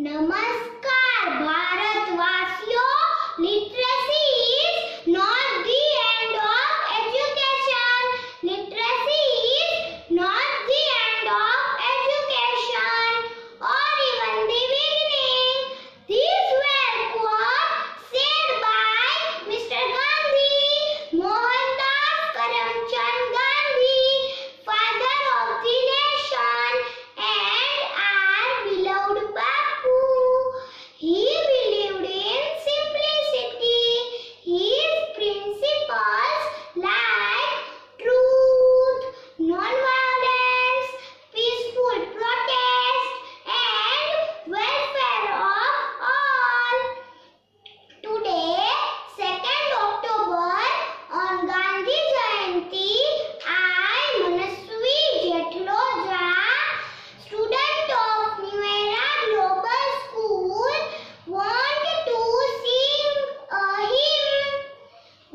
नमस्कार लिटरेचर